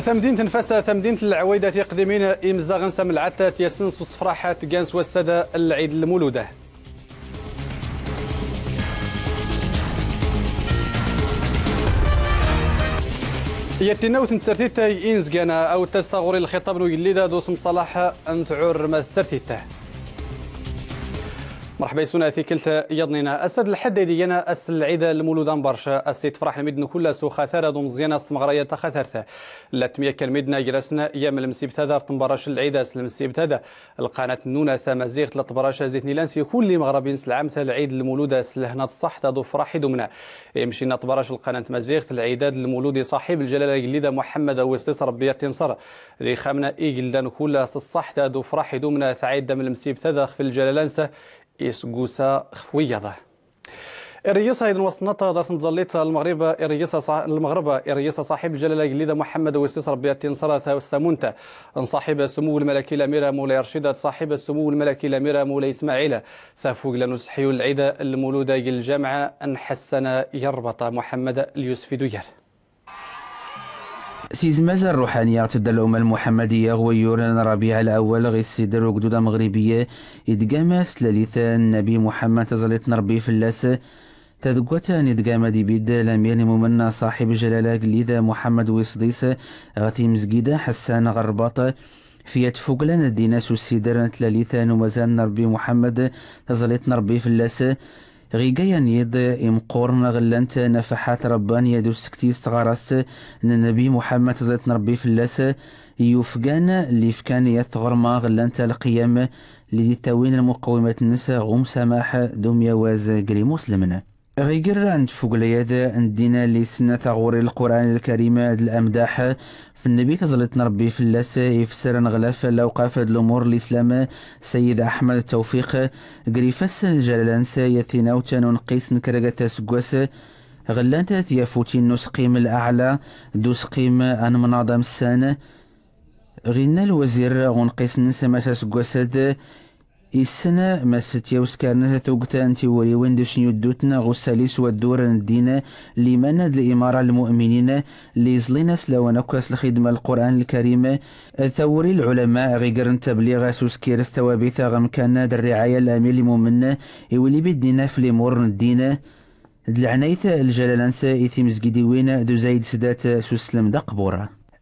ثمدين تنفس ثمدين العويدة تقدمين إمزاغن سملعات يسنس وصفراحات جانس والسادة العيد المولودة. يتنا وتنتسرتيتا إنز جانا أو تستغوري الخطاب نو يليدا دوس مصالحة أن تعور ما تسرتيتا مرحبا يسونا في كلتا يضنينا. أسد الحديدي أنا أس العيدة المولودان برشا. أسيت فرح المدن كلها سو خاثرة دوم زيانة استمغرية تخاثرتا لا تمية كالمدنة جلسنا يام المسيب تادا تنبرش العيدة المسيب تادا القناة نونة ثما زيغ تلات براشا زيت نيلانسي كل مغربين سلعام العيد المولودة سلهنا الصح تادو فرح دومنا يمشينا تبرش القناة مزيغ العيداد المولود صاحب الجلالة جليدة محمد ويسيس ربي تنصر ذي خامنا إيجلدان كلها الصح تادو فرح دومنا ثعيد من المسيب تادا في الجلالانسة إسقوسا خفوية الرئيس أيضا وصنطة دارت نظليت المغرب. الرئيس المغرب. الرئيس صاحب الجلاله الجليده محمد ويسيس ربي تنصر والسمونتا صاحب السمو الملكي الاميره مولاي رشيدة صاحب السمو الملكي الاميره مولاي إسماعيل. ثافوق لنسحي العيد المولوده الجامعة إن حسن يربط محمد اليوسفي دوير سيزماز الروحانية تدى الأمة المحمدية غويوران ربيع الأول غي السيدر وقدودة مغربية يدقامس لليثا النبي محمد تزلت نربي في اللاس. تذكوتا ندقام دي بيد الأمير ممنا صاحب الجلالة قليدة محمد ويصديس غثي مزقيدة حسان غرباط. في تفوقلان الديناس والسيدر تلاليثا نمزان نربي محمد تزلت نربي في اللاس. غيقايا نيد إمقورن غلانت نفحات ربانية دو سكتيس تغارست النبي محمد زيت نربي في اللاس يوفقان اللي فكان يثغرما غلانت القيام لدي تاوين المقومات النساء غوم سماح دوم يواز قري مسلمنا. غيقر عند فوق اليد عندنا اللي سنة غوري القرآن الكريم الأمداح. في النبي تظلت نربي في اللاس يفسر نغلاف الأوقاف الأمور. الإسلام سيد أحمد التوفيق قريفاس الجلالانس يثينا وتانون قيس نكرقة سقواس. غلانت يفوتين نسقيم الأعلى دوسقيم أن مناظم السان. غينا الوزير غنقيس نسمة سقواسد السنة ما ستيا وسكارنا توقتا أنتي ولي ويندوش يدوتنا غساليس والدور الدين لمن الإمارة المؤمنين اللي زلينا سلاو نكاس الخدمة القرآن الكريم. ثوري العلماء غيقرن تبليغ سوسكير استوابيثا غم كان الرعاية الأمير لمؤمن يولي بدنا في الأمور الدين. العنايث الجلالانسا إثي مزقدي وين دو زايد سدات سوسلم دا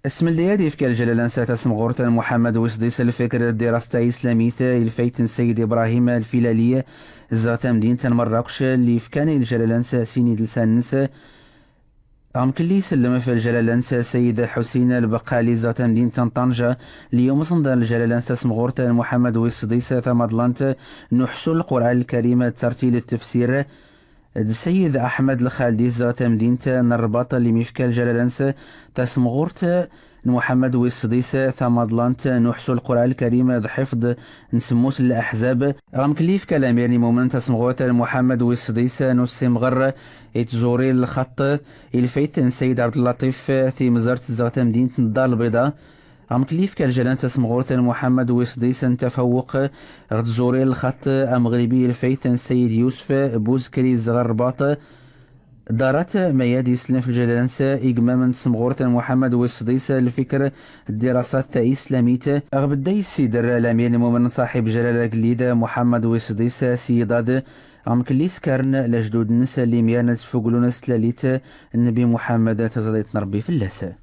قبوره اسم الليادي في الجلالان اسم غورتا محمد وصديس الفكر الدراسة إسلامية الفيت السيد إبراهيم الفلالية زغتا مدينة مراكش اللي في كان الجلالان سيني دلسانس عم كلي سلم في الجلالان سيد حسين البقالي زغتا مدينة طنجة. اليوم صندر الجلالان اسم غورتا محمد وصديس ثمدلانت نحسو القرآن الكريم ترتيل التفسير. السيد أحمد الخالدي زغت مدينة نرباط اللي ميفكال جلالانس تسمغورت محمد ويصديس ثمضلانت نحسو القرآن الكريم حفظ نسموس الأحزاب رغم كليف كلام يعني مومن تسمغوت محمد ويصديس نسمغر يتزوري الخط إلفيت السيد عبد اللطيف في مزارة الزغت مدينة الدار البيضاء. عم تليف كالجلان تسمغورت محمد ويصديس تفوق. غد زوري الخط المغربي الفيت السيد يوسف. بوزكري الزغرباط دارت ميادي سلم في الجلالانسة إقماما سمغورة محمد ويصديس. الفكر الدراسات الإسلامية أغبدا السيدر الأمير المؤمن صاحب جلالة قليدة محمد ويصديس. سيداد. عم كليس كارن لجدود نسا اللي ميانا تفوقلون ستلاليت النبي محمد تزليت نربي في اللاسة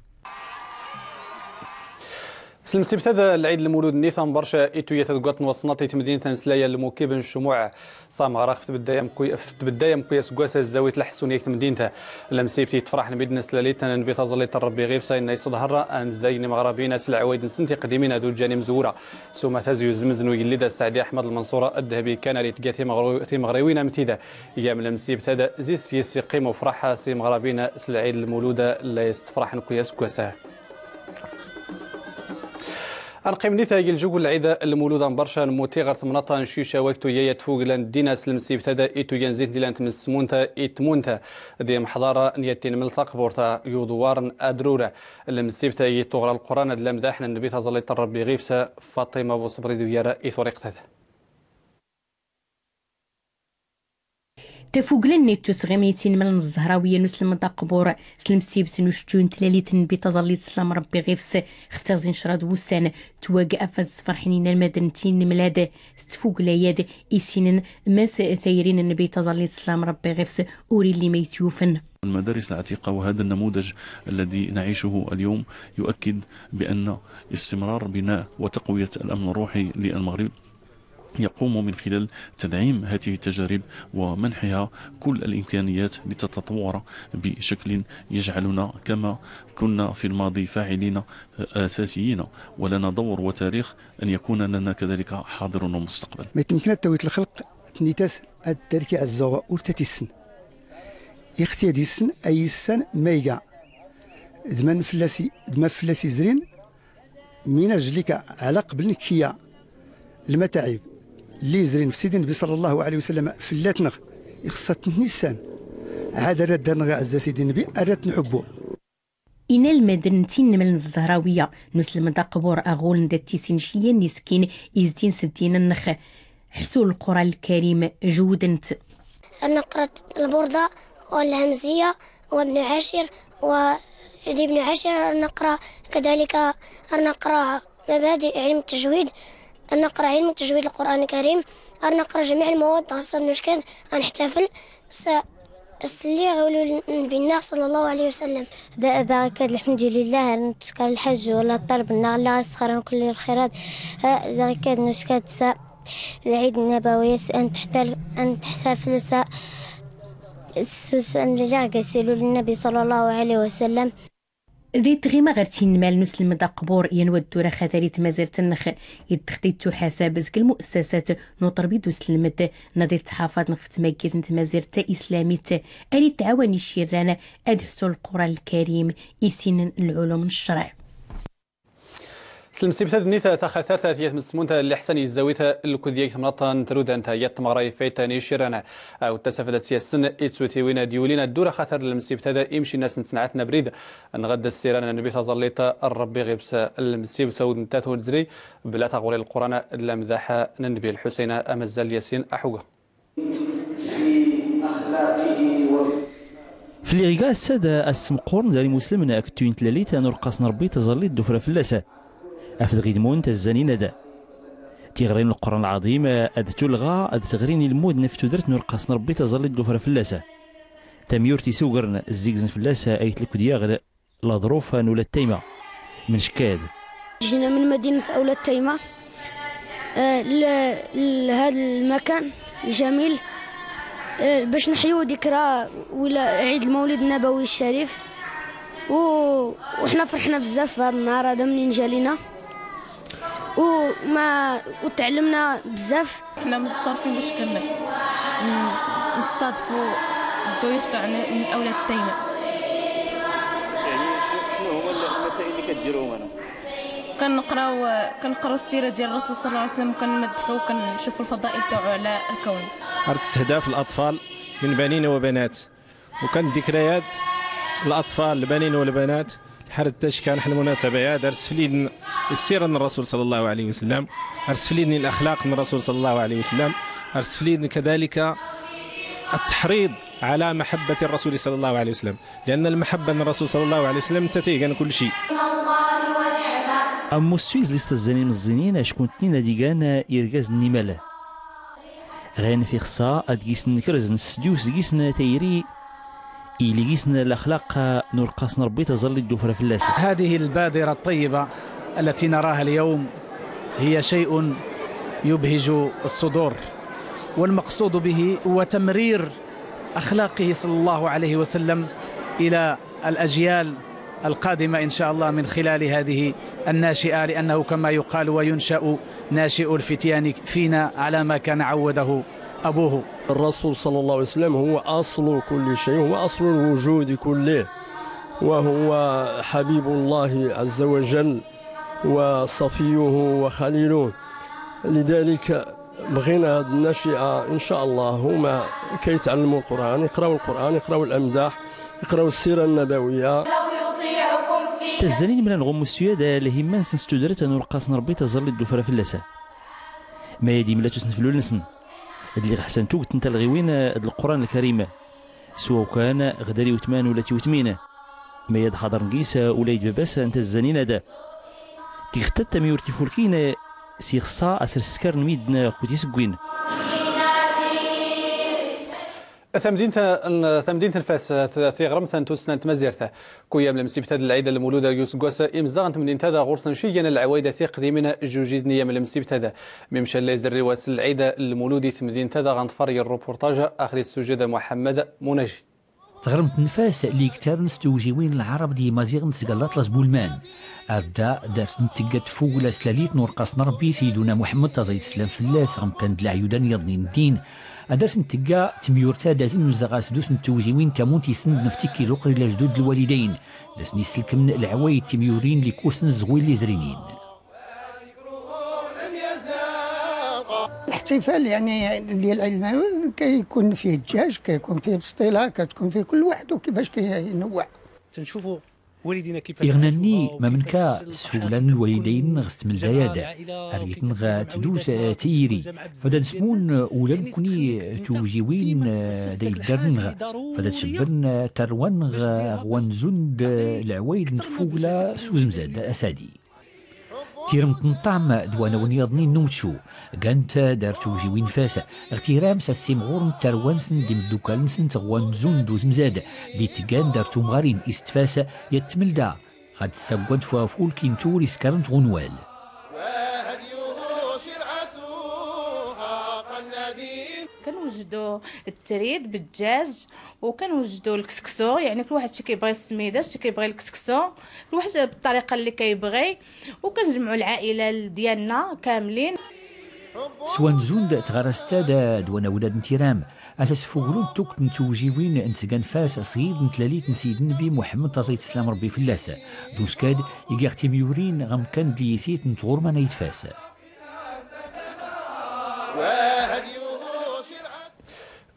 سلم هذا العيد المولود نيثان برشا ايتو يتدقات نوصناتي مدينة نسلايا الموكب الشموع. ثام غراق في بداية مكوي في بداية مكوي سقواسا الزاوية لحسون يكت مدينة لمسيبتي تفرح نبيد نسلاليتا نبي تظلي ربي غير ساين يصد هرا أن زداين مغربين سلع عويد سنتي قديمين هذو الجاني مزورة. سوما تازيو زمزن ويليدا السعدي أحمد المنصورة الذهبي كان اللي تقاتي في مغربين متيدا. أيام لمسيبت هذا زيس يسي قيمة وفرحة سي مغربين سلع عيد المولودة لا يستفرح نكويا سقواسا أنقيم نتاج الجو العيدة المولودة برشا نموتي غير تمنطا نشيشة وقتو يا تفوق لأن دينا سلم سيف تدا إيتو ينزيد ديلان من سمونتا إتمونتا دي محضارة نيتين ملتق بورتا يودوارن أدرورة. المسيبتا يتوغر القرآن دلام داحنا النبي تظل ربي غيفسا فاطمة بوصبري دويارة إيثوريق تدا تفوقلن نيتو سغيميتين من الزهراوية نسلم دقبور سلم سيبت نشتون تلاليت نبي تظلي تسلم ربي غيفس. خفتازين شراد وسان تواقع فاز فرحنين المدنتين ملاد. ستفوق لياد إيسين ماس ثيرين نبي تظلي تسلم ربي غيفس. أوري اللي ميتيوفن المدارس العتيقة وهذا النموذج الذي نعيشه اليوم يؤكد بأن استمرار بناء وتقوية الأمن الروحي للمغرب. يقوم من خلال تدعيم هذه التجارب ومنحها كل الإمكانيات لتتطور بشكل يجعلنا كما كنا في الماضي فاعلين أساسيين. ولنا دور وتاريخ أن يكون لنا كذلك حاضر ومستقبل. ما يمكن تويت الخلق تنيتاس التركي الزوغة أورتاتي السن. يختي السن أي السن ميقع دمان فلاسي دمان فلاسي زرين من أجلك على قبل كيا المتاعب. اللي زرين في سيدنا النبي صلى الله عليه وسلم فلاتنا يخصت نيسان. عاد رد درنا عزا سيدي النبي أردت نحبو. إن المدنتين من الزهراوية نسلم دا قبور أغول ندا تيسينشيا نسكين إزدين سدين النخ حسول القرآن الكريم جودنت أنا قرأت البردة والهمزية وابن عاشر وابن عاشر نقرأ كذلك نقرأ مبادئ علم التجويد. نقرأ علم تجويد القرآن الكريم نقرأ جميع المواد خاصة نشكد نحتفل السلي غولو النبي صلى الله عليه وسلم دا بركات الحمد لله نتشكر الحج ولا طلب لا أسخر كل الخيرات بركات نشكر العيد النبوي أن تحتفل أن تحتفل سوسن للعقسلو للنبي صلى الله عليه وسلم ذي تغيما غير تينمال نسلم دا قبور ينود دورة خاثريت مازرت النخ يدخديتو حساب زك المؤسسات نوطر بيدو سلمت نادي تحافظ نخفت ماكير نت مازرت إسلاميت. أري تعاوني الشيران أدهسو القرآن الكريم إسين العلوم الشرع. سلم سيبتاد نيتا تخاثر ثلاثية من سمونتا اللي حسن يزاويتا الكوديك ثمرطان ترود أنت يت مغراي فيتا شيرانا أو تسافدت سياسن اتسوتي وينا ديولينا الدورة خاثر المسيبتا يمشي الناس نتنعتنا بريد نغد السيران النبي تظليتا الربي غيبس المسيب ثود نتاتو الزري بلا تغولي القرآن المذاحة النبي الحسين امزال ياسين احوغا في اللي غيقا السادة السمقورن داري مسلمنا أكتوين تلاليتا نرقص نربي تظلي الدفرة في اللاسة. أفد غيدمون تزاني ندا. تيغرين القرآن العظيم أد تلغى أد تغرين المود نفتو درت نرقص نربي تظل الدفرة فلاسة. تميور تيسوغرن الزيكزن فلاسة أيت لك دياغ لا ظروفا نولا التيمة. من شكاد؟ جينا من مدينة أولى التيمة. آه لهذا المكان الجميل آه باش نحيو ذكرى ولا عيد المولد النبوي الشريف. وحنا فرحنا بزاف في هذا النهار هذا منين جالينا. وما وتعلمنا بزاف. حنا متصرفين باش كن نستضفوا الضيوف تاعنا من أولاد التيمه يعني شنو هما المسائل اللي كديروهم هنا كنقراو كنقراو السيرة ديال الرسول صلى الله عليه وسلم وكنمدحوا وكنشوفوا الفضائل تاعو على الكون. تستهدف الأطفال من بنين وبنات. وكان ذكريات الأطفال البنين والبنات حتى كان حنا المناسبة درس فليد السيرة من الرسول صلى الله عليه وسلم. درس فليد الأخلاق من الرسول صلى الله عليه وسلم. درس فليد كذلك التحريض على محبة الرسول صلى الله عليه وسلم. لأن المحبة من الرسول صلى الله عليه وسلم تتيجن كل شيء. أم السويز لسه الزنين الزنين شكون تنين ديغان إرغاز النمالة. غين في خصا أدقيس نكرز نسديوس قيسنا تيري إليسنا الأخلاق نرقص نربي تظل الدفرة في اللاسة هذه البادرة الطيبة التي نراها اليوم هي شيء يبهج الصدور والمقصود به هو تمرير أخلاقه صلى الله عليه وسلم إلى الأجيال القادمة إن شاء الله من خلال هذه الناشئة لأنه كما يقال وينشأ ناشئ الفتيان فينا على ما كان عوده أبوه. الرسول صلى الله عليه وسلم هو أصل كل شيء هو أصل الوجود كله. وهو حبيب الله عز وجل وصفيه وخليله. لذلك بغينا الناشئة إن شاء الله. هما كي يتعلموا القرآن يقرأوا القرآن يقرأوا الأمداح يقرأوا السيرة النبوية. تزانين من الغم السيادة لهمان سنستدرت أن نرقص نربي تظل الدفرة في اللسة ما يدي ملا تسنفلو لنسن. اللي حسن توقت أنت الغيوين القرآن الكريم. سواء كان غداري وثمان ولا تيوتمين ما يد حضر نقيسة ولا يدبس أنت الزنين هذا تيختت ميورتي فولكين سيخصا أسر سكر نميدنا كوتي سكوين ثمدينة ثمدينة الفاس ثيغرم ثانتو سنة مزيرته كويا من المسيب تاد العيد المولودة يوس قوسا إمزاغ تمدين تادا غورسن شيا العوايدة ثيق قديمنا جوجيد نيا من المسيب تادا ممشى اللي زري واس العيد المولودي ثمدين تادا غنطفر الروبورتاج أخذ السجادة محمد مناجي. تغرمت نفاس اللي كتاب نستوجيوين العرب دي مازيغ نسقلات لاس بولمان. أبدا دارت نتقات فوق سلاليت نور قاس نربي سيدنا محمد تزيد سلام فلاس غم كان دلع يودان يضني الدين. أدرس نتقا تميورتا دازن نزغاس دوس نتوجيوين تامون تيسند نفتكي لقري لجدود الوالدين. داسني من العوايد تميورين اللي كوسن زغوين اللي زرينين. الاحتفال يعني ديال العيد كيكون فيه الدجاج كيكون فيه بسطيله كتكون فيه كل واحد وكيفاش كينوع. تنشوفوا والدينا كيف إغناني ما منكا سولان الوالدين غست من الزيادة أريت نغا تدوس تيري. فدا نسمون أولان كوني توجيوين داي درنغ فدا تشبرن تروان غوان زند العوايد نفوغلا سوزمزاد أسادي تيرم تنطعم دوانا ونيضني نوتشو. كانت دارتو جيوين فاسا اغتيرام ساسيم غور تروانسن ديم دوكالنسن تغوان زون دوز مزاد. لي تقان دارتو مغارين استفاسا يتملدا. غاد ساقواد فوافول كينتور إسكارنت غنوال كنوجدوا التريد بالدجاج وكنوجدوا الكسكسو. يعني كل واحد شي كيبغي السميدة شي كيبغي الكسكسو. كل واحد بالطريقة اللي كيبغي. وكنجمعوا العائلة ديالنا كاملين. سوان زوند تغرستا دوانا ولاد نتيرام أساس فوقلون توك نتوجيوين انتقان فاس صيد نتلاليت نسيد النبي محمد تزيد السلام ربي في اللاسة دوسكاد يقاغتي ميورين غم كان ليسيت نتغور ما نيتفاسا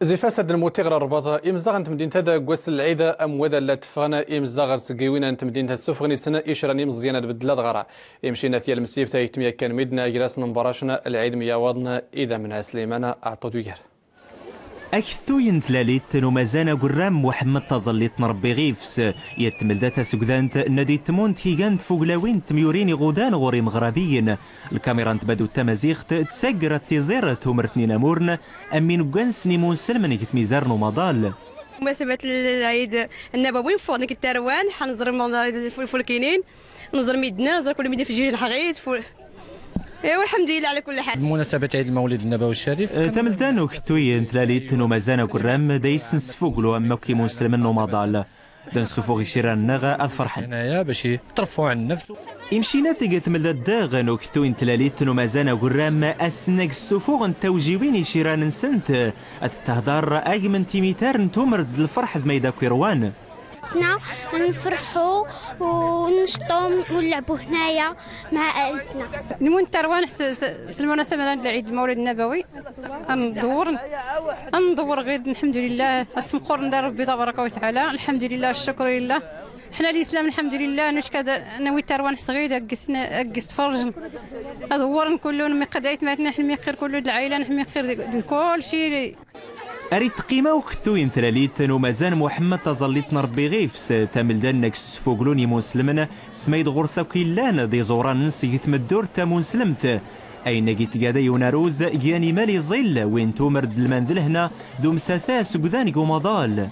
زي فاسد الموتيغ الرباط يمزدغ أنت مدينة هذا قوس العيدة أم ودا لا تفغنا يمزدغ سقيوين أنت مدينة السفغني سنة ايشراني مزيانة بدلا غرا يمشينا ثيال المسيب تايتميا كان ميدنا جراس مباراشنا العيد مياوضنا إذا منها سليمانة اعطوا دوير أكثوين ثلاليت نمازانا قرام محمد تظليت نربي غيفس. يتمل سكذانت نادي تمونت هيغانت فوقلاوين تميورين غودان غوري مغربيين. الكاميرا تبادو التمازيخت تسقرت تيزير تومرتني نامورن أمين قنس نيمون سلمن ميزار نومضال. مناسبة العيد النبوي فوق ديك التروان حنزر الفولكينين نزر ميدنا نزر كل ميدنا في الجيل الحغيد ايوا الحمد لله على كل حال. بمناسبة عيد المولد النبوي الشريف أه، تملتان كتوي ثلاليت نمازانا كرام دايس نسفوقلو اما كي مسلم نومضال دان سفوغ شيران نغا الفرحان. هنايا باش يطرفوا عن النفس. يمشينا تيقت من الداغ نوكتوين تلاليت نمازانا قرام اسنك السفوغ نتوجيوين شيران نسنت اتهدار اجمن تيميتار نتومرد الفرح ميدا كيروان حنا نفرحوا ونشطوا ونلعبوا هنايا مع عائلتنا. نمون التروان المناسبة لعيد المولد النبوي ندور ندور غير الحمد لله. اسم قرن دار ربي تبارك وتعالى. الحمد لله الشكر لله. حنا الاسلام الحمد لله. نش كذا نوي تروان صغير اقسنا اقس تفرج ادور كلون مقدايت ماتنا نحن خير كل العائله نحمي خير كل شيء أريد قيمة وكتوين ثلاليت ومازال محمد تظليت نربي غيفس تامل دانك سفوقلوني مسلمنا سميد غرسة كيلان دي زوران نسيت مدور تامون سلمت أين جيت قادا يوناروز جاني مالي ظل وين تومرد المنزل هنا دوم ساسا سقدان ومضال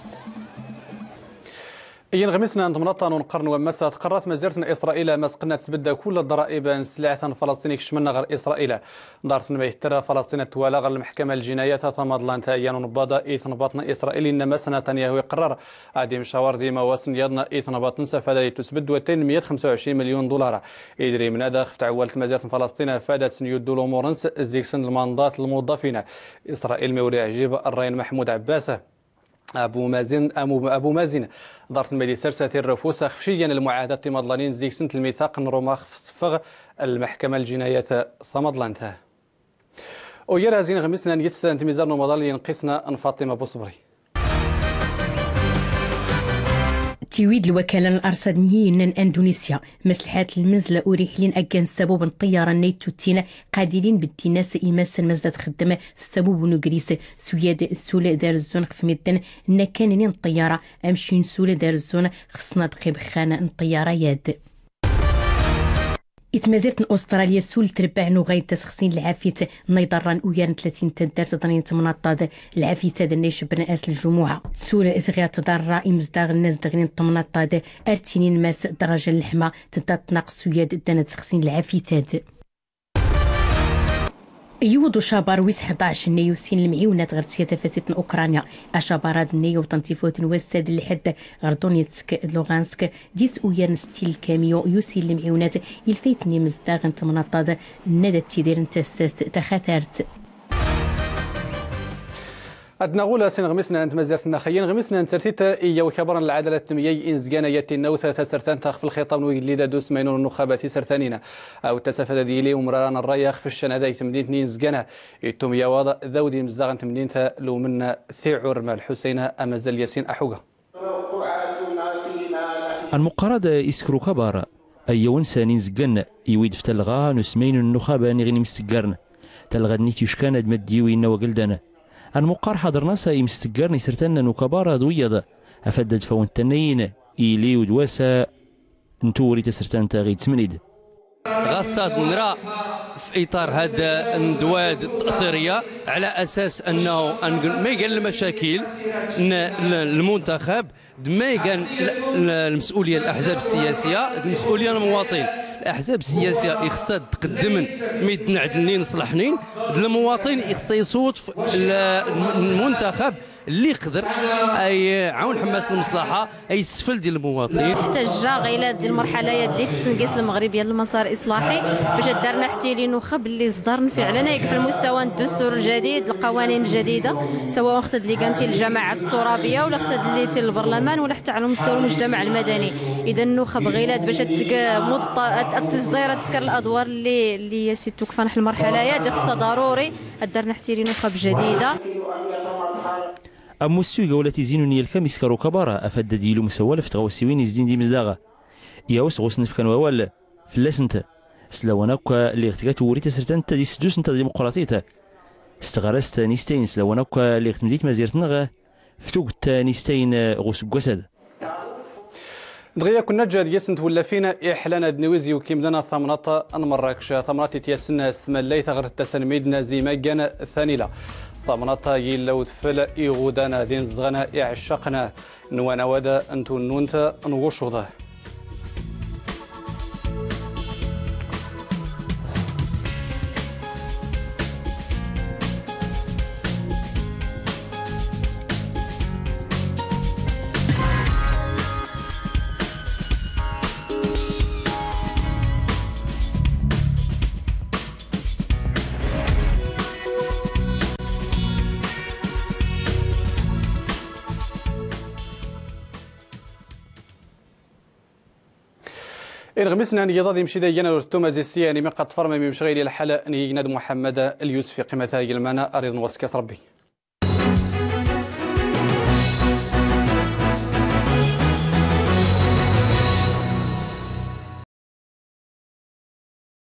إين غمسنا عند منطقة ونقرن ومسا قررت مزيرة إسرائيل مسقنا تسبدا كل الضرائب سلعة فلسطيني كشمنا غير إسرائيل. دارت ميترا فلسطين توالى غير المحكمة الجنايات تمضلان تأيان ونبادا إيثن باطن إسرائيل. إنما سنة يهو يقرر عادي مشاور ديما واسن يدنا إيثن باطن سفادا تسبد 125 مليون دولار. إدري من هذا خفت عوالت مزيرة فلسطين فادت سنيود دولو مورنس زيكسن المنضات الموظفين. إسرائيل موري عجيب الرين محمود عباسه أبو مازن أبو مازن. دارت المدي سرسة الرفوس. خفشيا المعاهدة مضلانين زيك سنة الميثاق. نروما خفصفغ. المحكمة الجنايات ثمضلانتها ويرى زين غمسنا. يتستان تميزار نمضال ينقصنا أن فاطمة بوصبري. تيويد الوكالة الأرصاد نهينا أندونيسيا. مسلحات المنزلة وريحلين أكان سبب الطيارة نيتو تينا قادرين بالتناس إيماس مزداد خدمة سبب نجريس سوياد السولة دار الزون خف مدن نكانين الطيارة أمشين سولة دار الزون خصنا دقيب خانة الطيارة ياد. إتمازرت أستراليا سول تربع نغاية تسخسين العافية نيضران ويان 30 تدار تضنين تمنطاد العافية تاد النيش بناس الجموعة. سول إثغيا تضرر إمزداغ الناس دغنين تمنطاد أرتينين ماس درجة اللحمة تدات ناقص وياد دانا تسخسين العافية تاد يود شابار ويس 11 نيو سين المعيونات غير سيادة فاسيت أوكرانيا. أشابارات نيو تنتيفوت وستاد لحد غير دونيتسك لوغانسك. ديس ويان ستيل كاميو يوسين المعيونات يلفيتني مزداغن تمنطاد ندى تيدير تساس تخاثرت. أدنا غولا سين غمسنا أنت مزارت النخيين غمسنا أنت ترتيتا إيا وكبرا العدالة التميي إنزقانا ياتي النوثة تسرتان تاخ في الخطاب نوي ليدا دوس مينون النخابة سرتانينا أو التسافة ديلي ومراران الرياخ في الشنادة يتمدين نينزقانا يتم وضع ذودي مزداغن تمدين لو منا ثيعور مع الحسين أمازل ياسين أحوغا المقارد إسكرو كبار أيون سانين زقن يويد في تلغا نسمين النخابة نغني مستقرن. تلغا نيت يشكان أدمد ديوين وقلدنا المقار حضر ناسا يمستقرني سرتنا نكبارا دويضا أفدد فون تنين إيلي ودواسا نتوري تسرتان تاغي تسمنيد غصات نرى في إطار هذا الندواد التأثيرية على أساس أنه ما يقال المشاكل المنتخب ما يقال المسؤولية الأحزاب السياسية المسؤولية المواطن. الاحزاب السياسيه خصها تقدم ميت نعدلنين صلحنين المواطن يخص يصوت المنتخب اللي يقدر عون حماس المصلحة أي السفل ديال المواطن. احتج غير ديال المرحلة اللي تسنقيس المغرب ديال المسار إصلاحي باش دارنا حتى لي اللي صدر فعلا. يكحل المستوى الدستور الجديد القوانين الجديدة سواء اختد اللي كانت الجماعات الترابية ولا اختد اللي البرلمان ولا حتى على مستوى المجتمع المدني. اذا النخب غيلات باش التصدير تذكر الأدوار اللي اللي سيتو كفانح المرحلة. هذه خصها ضروري. دارنا حتى لي جديده أمو السويقة ولا تيزينوني الخميس كارو كبارة أفد ديلو مسوالة في تغوسيوين يزدين دي مزداغة. ياوس غوس نفكان ووال فلاس انت. سلاوناكا اللي اغتكات وريت سرتان دي سدوس انت ديمقراطيتا استغرست نيستين سلاوناكا اللي اغتمديت مزيرت نغا فتوك نيستين غوس قسد دغيا كنا جاد يسنت ولا فينا إحلانا دنويزي وكيم دنا ثمنات مراكش ثمنات تيسن استمليت غير التسنميدنا زي ما كان ثاني ثمنتا يلو تفل إيغودانا دين زغنا إعشقنا. نوانا ودا أنتو نونتا نوشوضه إن غمسنا أن يضاد يمشي دينا ورتوما زيسيا يعني من قد فرما من مشغيل الحالة نيجي محمد اليوسفي قيمة المانا أريد نوسكاس ربي.